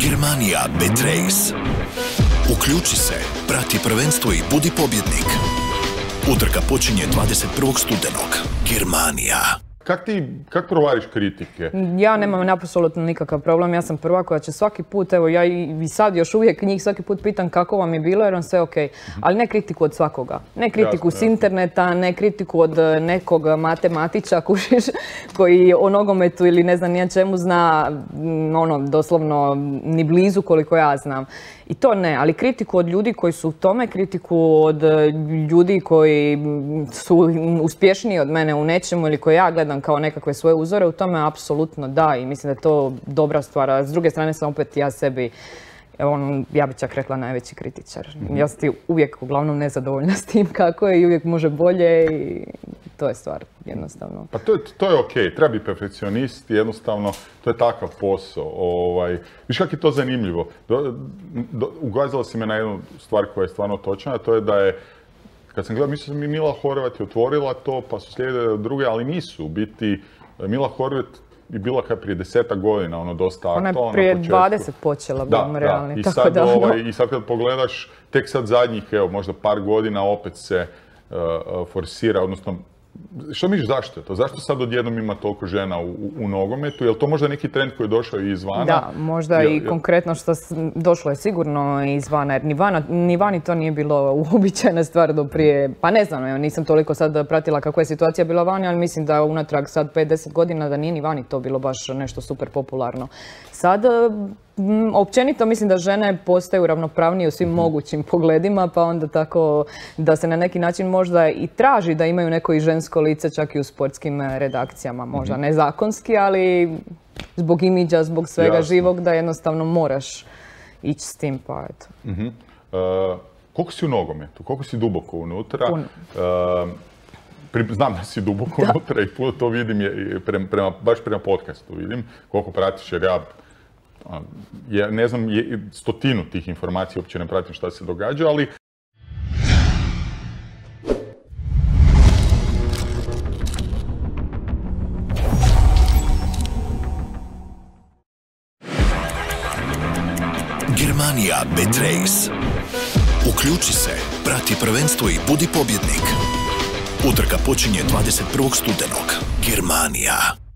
Germanija Betrays. Uključi se, prati prvenstvo i budi pobjednik. Utrka počinje 21. studenog. Germanija. Kak ti, kak provariš kritike? Ja nemam apsolutno nikakav problem, ja sam prva koja će svaki put, evo ja i sad još uvijek njih svaki put pitam kako vam je bilo jer on sve ok. Ali ne kritiku od svakoga. Ne kritiku s interneta, ne kritiku od e, nekog matematiča kušiš, koji o nogometu ili ne znam nije čemu zna ono doslovno ni blizu koliko ja znam. I to ne, ali kritiku od ljudi koji su u tome, kritiku od e, ljudi koji su uspješniji od mene u nečemu ili koji ja gledam kao nekakve svoje uzore, u tome apsolutno da i mislim da je to dobra stvar. A s druge strane sam opet ja sebi on, ja bi čak rekla najveći kritičar. Mhm. Ja sam ti uvijek uglavnom nezadovoljna s tim kako je i uvijek može bolje i to je stvar jednostavno. Pa to je, to je ok, treba biti perfekcionist, jednostavno to je takav posao. Ovaj, viš kako je to zanimljivo? Do, si me na jednu stvar koja je stvarno točna, a to je da je kad sam gledao, mislim da mi Mila Horvat je otvorila to, pa su slijedile druge, ali nisu. U biti, Mila Horvat je bila kad prije deseta godina, ono dosta aktualna. Ona je prije 20 počela, da, realni. Da. I, sad, da, ovaj, I sad kad pogledaš, tek sad zadnjih, evo, možda par godina opet se uh, forsira, odnosno što misliš zašto je to? Zašto sad odjednom ima toliko žena u, u nogometu? Je li to možda neki trend koji je došao izvana? Da, možda i konkretno što došlo je sigurno izvana, jer ni, vana, ni vani to nije bilo uobičajena stvar do prije, pa ne znam, evo, nisam toliko sad pratila kakva je situacija bila vani, ali mislim da unatrag sad 5-10 godina da nije ni vani to bilo baš nešto super popularno. Sad općenito mislim da žene postaju ravnopravnije u svim mhm. mogućim pogledima, pa onda tako da se na neki način možda i traži da imaju neko i žensko lice čak i u sportskim eh, redakcijama. Možda mhm. ne zakonski, ali zbog imidža, zbog svega živog da jednostavno moraš ići s tim, pa eto. Eh, koliko si u nogometu? Koliko si duboko unutra? Eh, znam da si duboko unutra i puno to vidim, baš prema podcastu vidim, koliko pratiš jer ja ja ne znam, stotinu tih informacija, uopće ne pratim šta se događa, ali Germanija Betrays. Uključi se, prati prvenstvo i budi pobjednik. Utrka počinje 21. studenog. Germanija.